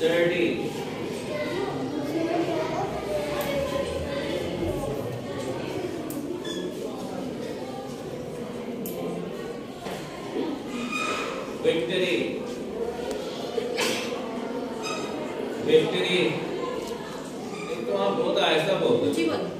سٹرڈی victory victory ایک تو آپ بہت آہستہ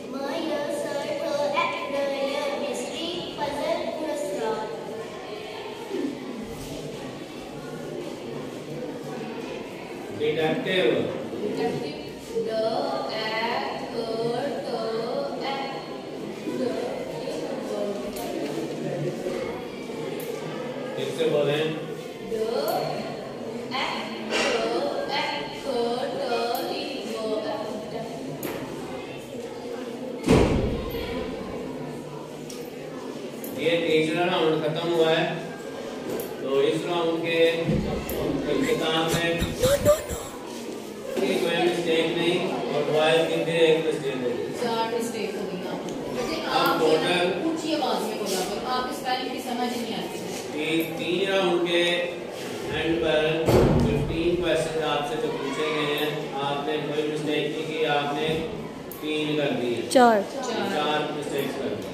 پلو کلائمب مسٹری ڈیٹیکٹیو پھر سے بولیں یہ تیسرا راؤنڈ ختم ہوا ہے تو اس راؤنڈ کے اختتام میں کوئی اور ڈوائل کی بھی ایک مسٹیک ہوگی چار مسٹیک ہو گئی آپ آپ آپ total- اونچی آواز میں بولا کرو آپ اس پہلے کی سمجھ نہیں آتی تین تین راؤنڈ کے اینڈ پر ففٹین کوشچن آپ سے جو پوچھے گئے ہیں آپ نے کوئی مسٹیک نہیں کی آپ نے تین کر دی ہے چار چار کر دی